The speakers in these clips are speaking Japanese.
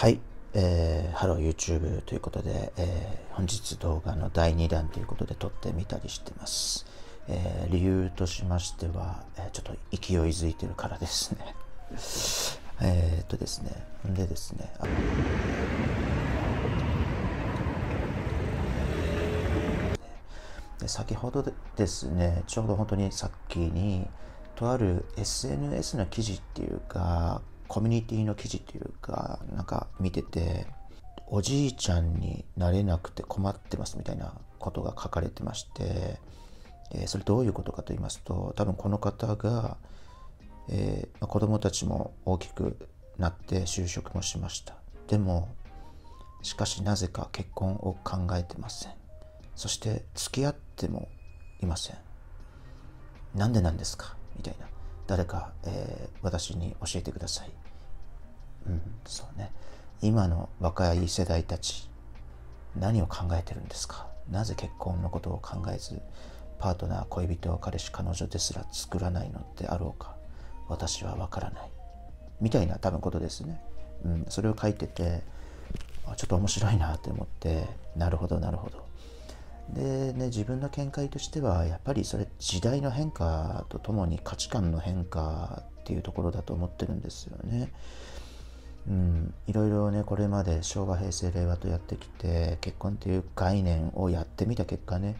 はい、えー、 Hello YouTube ということで、えー、本日動画の第2弾ということで撮ってみたりしてます。えー、理由としましては、えー、ちょっと勢いづいてるからですね。えっとですね、でですね、あで先ほどですね、ちょうど本当にさっきに、とある SNS の記事っていうか、コミュニティの記事っていうかなんか見てておじいちゃんになれなくて困ってますみたいなことが書かれてまして、え、それどういうことかと言いますと多分この方が、えー、子供たちも大きくなって就職もしました。でもしかしなぜか結婚を考えてません。そして付き合ってもいません。なんでなんですかみたいな。誰か、えー、私に教えてください。今の若い世代たち、何を考えてるんですか？なぜ結婚のことを考えず、パートナー、恋人、彼氏、彼女ですら作らないのであろうか？私はわからない。みたいな多分ことですね。うん、それを書いてて、ちょっと面白いなって思って、なるほど、なるほど。でね自分の見解としてはやっぱりそれ時代の変化とともに価値観の変化っていうところだと思ってるんですよね。うん、いろいろねこれまで昭和平成令和とやってきて結婚っていう概念をやってみた結果ね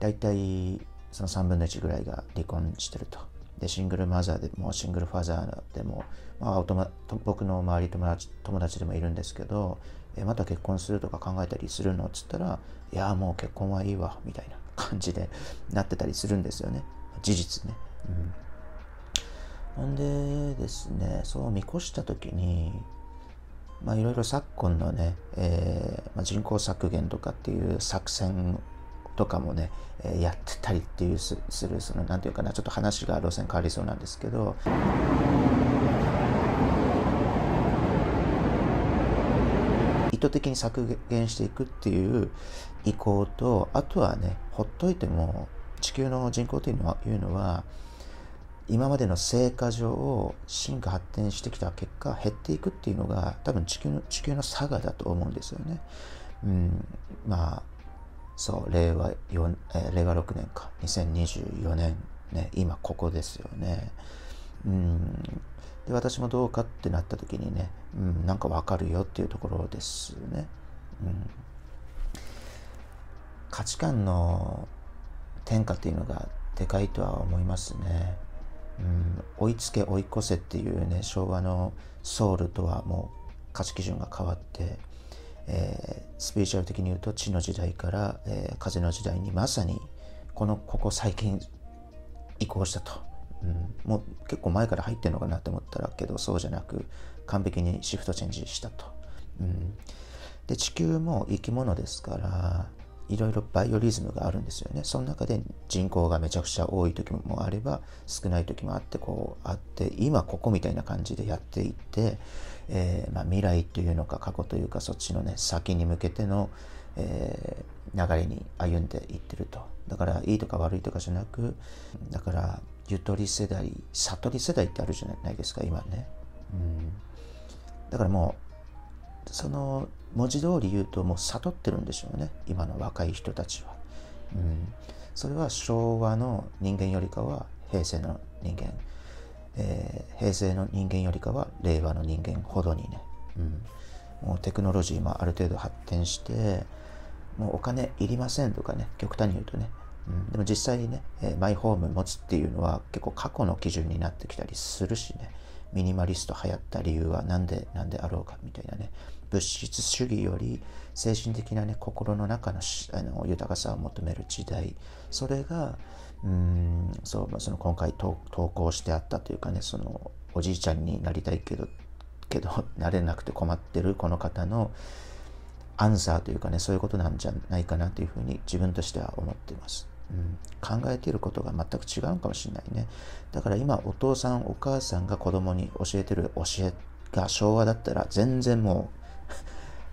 大体その3分の1ぐらいが離婚してると。でシングルマザーでもシングルファザーでも、まあ、僕の周り友達友達でもいるんですけどえまた結婚するとか考えたりするのっつったらいやもう結婚はいいわみたいな感じでなってたりするんですよね事実ね。うん、ほんでですねそう見越した時にまあいろいろ昨今のね、えーまあ、人口削減とかっていう作戦とかもね、えー、やってたりっていうするその何て言うかなちょっと話が路線変わりそうなんですけど。意図的に削減していくっていう意向とあとはねほっといても地球の人口というのはいうのは今までの成果上を進化発展してきた結果減っていくっていうのが多分地球の地球の差がだと思うんですよね。うん、まあそう令和4、えー、令和6年か2024年ね今ここですよね。うんで私もどうかってなった時にね、うん、なんかわかるよっていうところですね。うん、価値観の転化っていうのがでかいとは思いますね。うん、追いつけ追い越せっていうね昭和のソウルとはもう価値基準が変わって、えー、スピリチュアル的に言うと地の時代から、えー、風の時代にまさにこのここ最近移行したとうん、もう結構前から入ってんのかなと思ったらけどそうじゃなく完璧にシフトチェンジしたと。うん、で地球も生き物ですからいろいろバイオリズムがあるんですよね。その中で人口がめちゃくちゃ多い時もあれば少ない時もあってこうあって今ここみたいな感じでやっていって、えー、まあ、未来というのか過去というかそっちのね先に向けての、えー、流れに歩んでいってると。だからいいとか悪いとかじゃなくだからゆとり世代悟り世代ってあるじゃないですか今ね、うん、だからもうその文字通り言うともう悟ってるんでしょうね。今の若い人たちは、うん、それは昭和の人間よりかは平成の人間、えー、平成の人間よりかは令和の人間ほどにね、うん、もうテクノロジーもある程度発展してもうお金いりませんとかね極端に言うとね。うん、でも実際にね、えー、マイホーム持つっていうのは結構過去の基準になってきたりするしね。ミニマリスト流行った理由は何で何であろうかみたいなね。物質主義より精神的なね心の中のあの豊かさを求める時代それがうんそうその今回投稿してあったというかねそのおじいちゃんになりたいけどけどなれなくて困ってるこの方のアンサーというかねそういうことなんじゃないかなというふうに自分としては思っています。うん、考えていることが全く違うかもしれないね。だから今お父さんお母さんが子供に教えてる教えが昭和だったら全然もう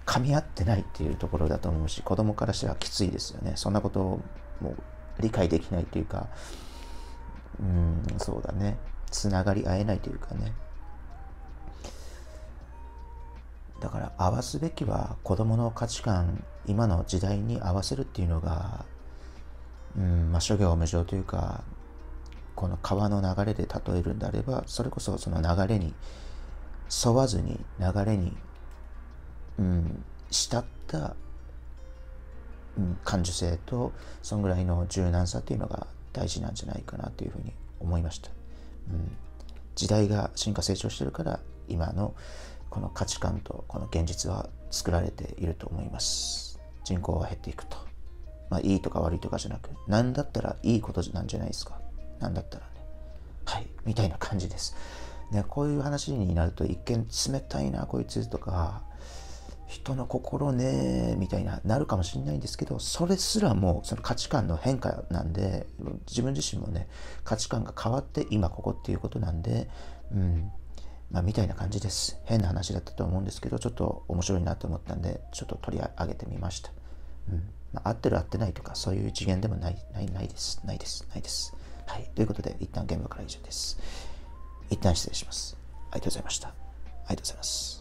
噛み合ってないっていうところだと思うし子供からしたらきついですよね。そんなことをもう理解できないというかうんそうだねつながり合えないというかね。だから合わすべきは子供の価値観今の時代に合わせるっていうのが、うんまあ、諸行無常というかこの川の流れで例えるんであればそれこそその流れに沿わずに流れに、うん、慕った、うん、感受性とそのぐらいの柔軟さっていうのが大事なんじゃないかなというふうに思いました。うん、時代が進化成長してるから今のこの価値観とこの現実は作られていると思います。人口は減っていくと。まあいいとか悪いとかじゃなく何だったらいいことなんじゃないですか。何だったらね。はい。みたいな感じです。ねこういう話になると一見冷たいなこいつとか人の心ねみたいななるかもしれないんですけどそれすらもその価値観の変化なんで自分自身もね価値観が変わって今ここっていうことなんでうんまあみたいな感じです。変な話だったと思うんですけどちょっと面白いなと思ったんでちょっと取り上げてみました、うんまあ、合ってる合ってないとかそういう次元でもないないないです。ないです。ないです。はい。ということで一旦現場から以上です。一旦失礼します。ありがとうございました。ありがとうございます。